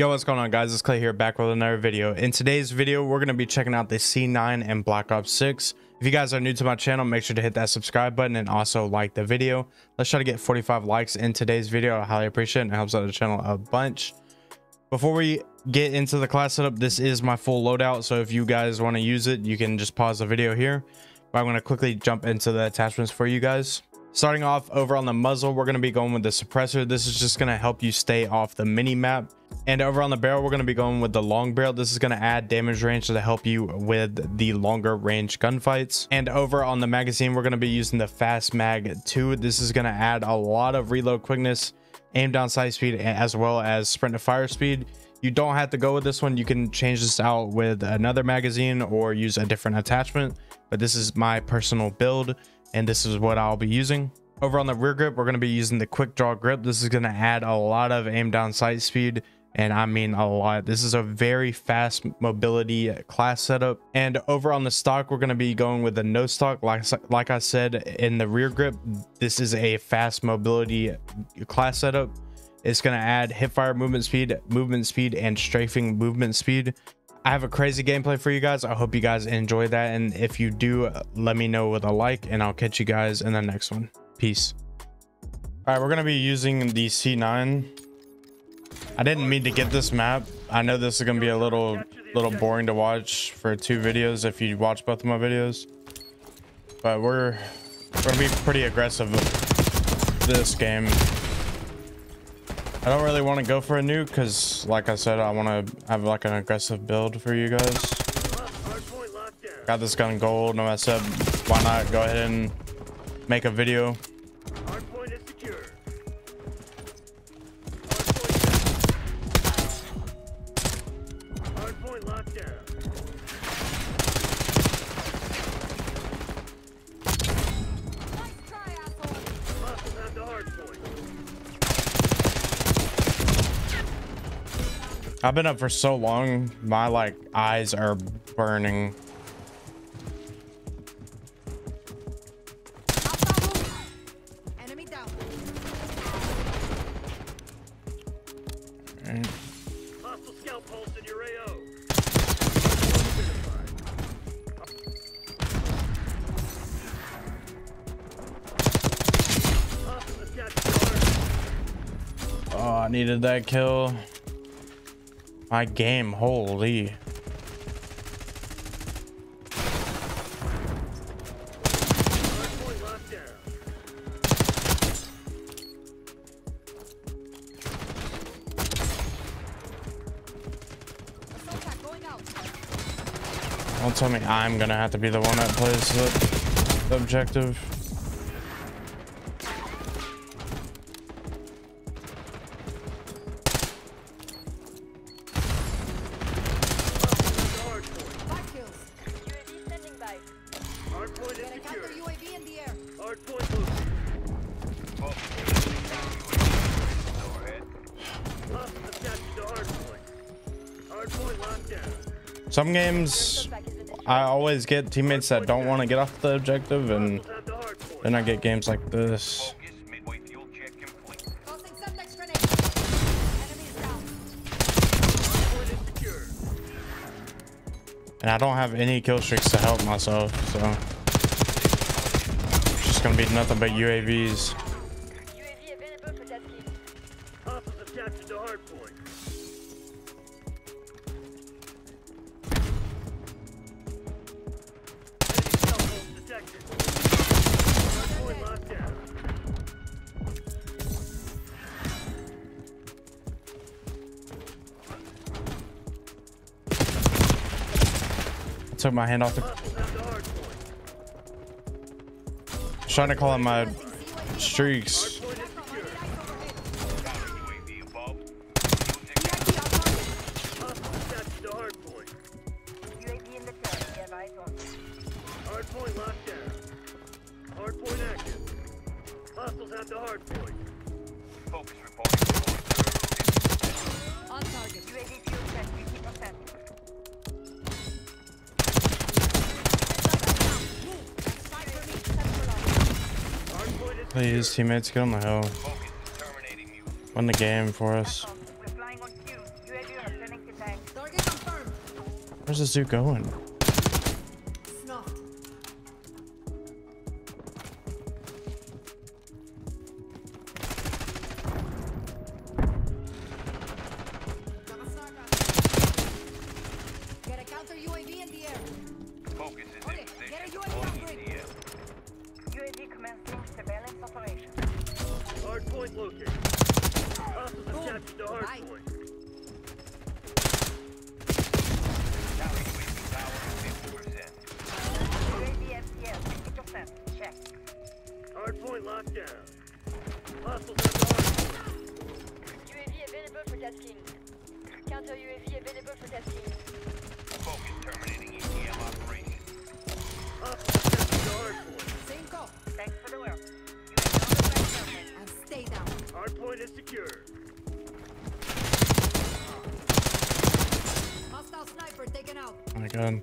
Yo, what's going on guys? It's Klay here back with another video. In today's video, we're going to be checking out the C9 and Black Ops 6. If you guys are new to my channel, make sure to hit that subscribe button and also like the video. Let's try to get 45 likes in today's video. I highly appreciate it. And it helps out the channel a bunch. Before we get into the class setup, this is my full loadout. So if you guys want to use it, you can just pause the video here. But I'm going to quickly jump into the attachments for you guys. Starting off over on the muzzle, we're going to be going with the suppressor. This is just going to help you stay off the mini map. And over on the barrel, we're going to be going with the long barrel. This is going to add damage range to help you with the longer range gunfights. And over on the magazine, we're going to be using the Fast Mag 2. This is going to add a lot of reload quickness, aim down sight speed, as well as sprint to fire speed. You don't have to go with this one. You can change this out with another magazine or use a different attachment. But this is my personal build and this is what I'll be using. Over on the rear grip, we're going to be using the quick draw grip. This is going to add a lot of aim down sight speed and I mean a lot. This is a very fast mobility uh, class setup. And over on the stock, we're going to be going with the no stock. Like, like I said, in the rear grip, this is a fast mobility uh, class setup. It's going to add hip fire movement speed, movement speed, and strafing movement speed. I have a crazy gameplay for you guys. I hope you guys enjoy that. And if you do, let me know with a like and I'll catch you guys in the next one. Peace. All right, we're going to be using the C9. I didn't mean to get this map. I know this is going to be a little little boring to watch for two videos if you watch both of my videos. But we're, we're going to be pretty aggressive this game. I don't really want to go for a nuke because, like I said, I want to have like an aggressive build for you guys. Got this gun gold, no I said, why not go ahead and make a video I've been up for so long, my like eyes are burning. Oh, I needed that kill. My game, holy. Don't tell me I'm gonna have to be the one that plays the, the objective. Some games, I always get teammates that don't want to get off the objective, and then I get games like this. And I don't have any kill streaks to help myself, so it's just gonna be nothing but UAVs. Took my hand off the trying to call on my streaks Hardpoint locked down. Hardpoint active. Hostiles have the hardpoint. Focus reporting. On target. Please, his teammates get on the hill. Win the game for us. Where's the zoo going? Hard point locked down. Hostiles have the. UAV available for tasking. Counter UAV available for tasking. Focus terminating ECM operation. Hostiles have captured the hard point. Cinco. Thanks for the work. UAV on the way terminate. And stay down. Hard point is secure. Hostile sniper taken out. Oh my god.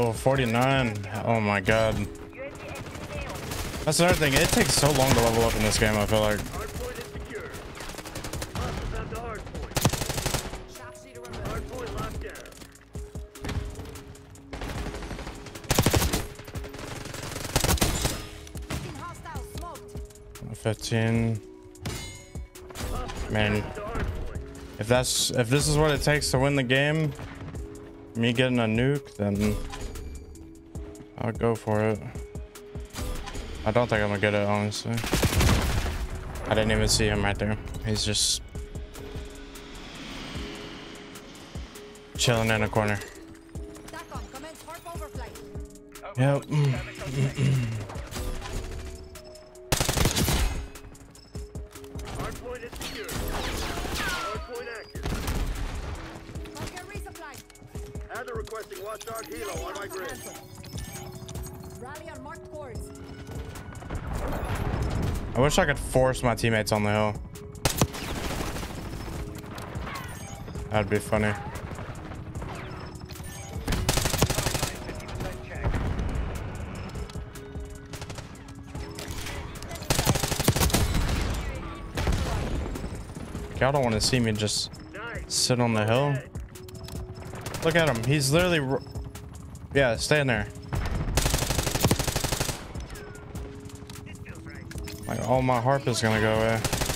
Oh, 49. Oh my god. That's another thing. It takes so long to level up in this game, I feel like. 15. Man. If that's if this is what it takes to win the game, me getting a nuke, then I'll go for it. I don't think I'm gonna get it, honestly. I didn't even see him right there. He's just chilling in a corner. TACOM commence harp overflight. Yep. Hard point is secure. Hard point active. Target resupply. Adler requesting watchdog helo on my grid. I wish I could force my teammates on the hill. That'd be funny. Y'all don't want to see me just sit on the hill. Look at him. He's literally. Yeah, stay in there. Like all my harp is gonna go away.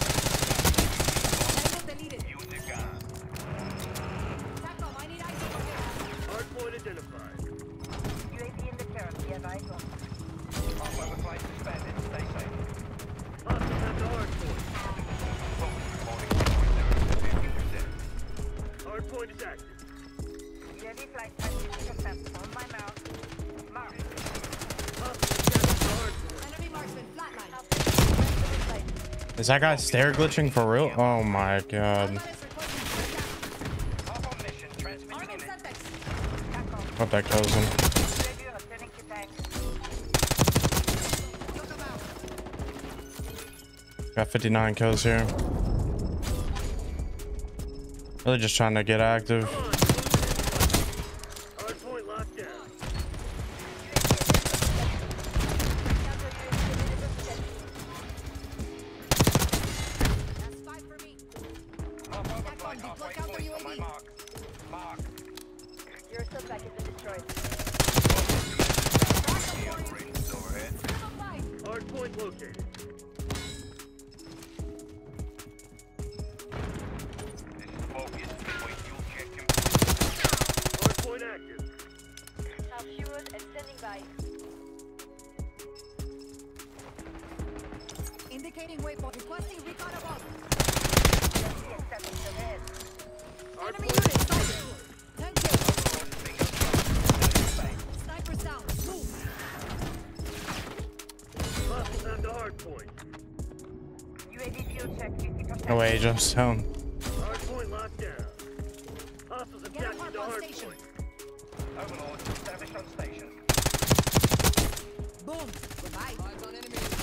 Is that guy stair glitching for real? Oh my god. Hope that kills. Got 59 kills here. Really just trying to get active. Waypoint. Requesting recon above. UAV established overhead. Hard Enemy point. unit sighted. Ten kills. Snipers down. Move. UAV fuel check 50%. No way, he jumps down. Hardpoint locked down. Hostiles have Get a captured mark the on hardpoint. station. Overlord established on station. Boom. Goodbye. Eyes on enemy.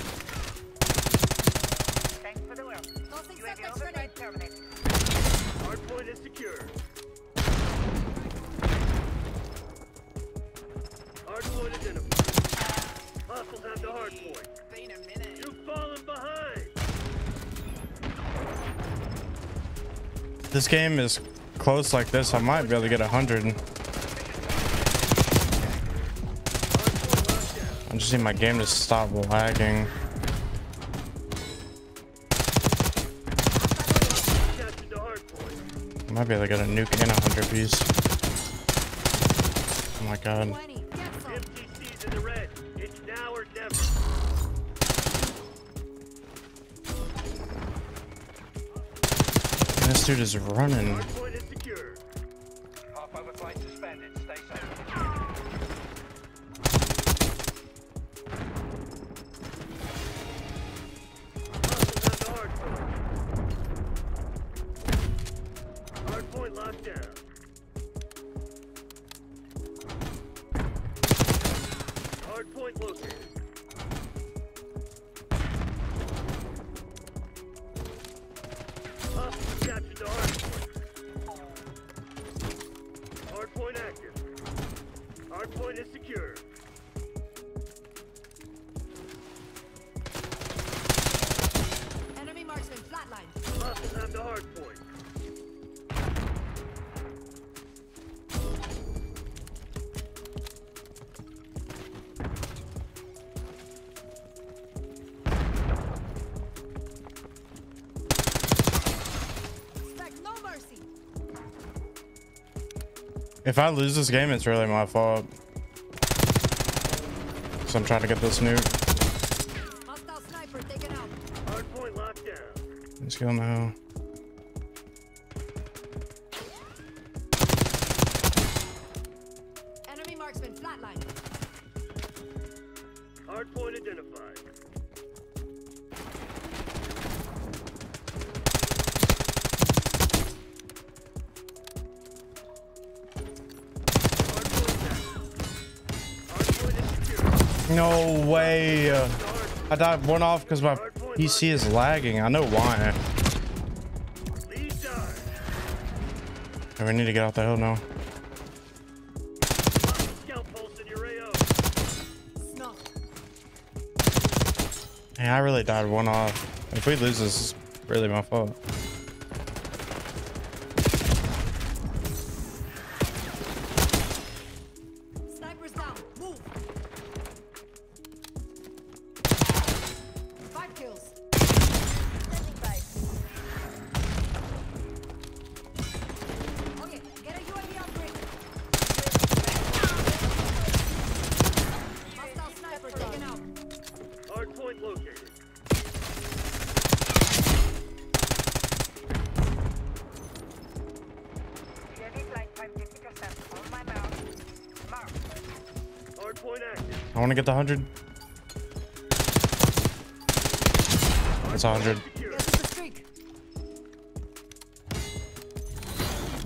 Thanks for the work. UAV suspects terminated. Hardpoint is secure. Hardpoint identified. Hostiles have the hardpoint. Been a minute. You've fallen behind. This game is close like this. I might be able to get a hundred. Hardpoint locked down. I just need my game to stop lagging. Might be able to get a nuke a hundred piece. Oh my god. 20. Get some. MTC's in the red. It's now or never. This dude is running. Hardpoint If I lose this game, it's really my fault. So I'm trying to get this nuke. Hostile sniper taken out. Hardpoint locked down. Let's go now. Way. Uh, I died one off because my PC is lagging. I know why. And we need to get out the hill now. Hey, I really died one off. If we lose this, it's really my fault. Snipers down. Move. I want to get the 100. It's 100. Secure. A streak.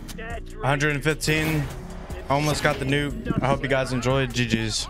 Stats ready. 115. Almost got the nuke. I hope you guys enjoyed. GG's.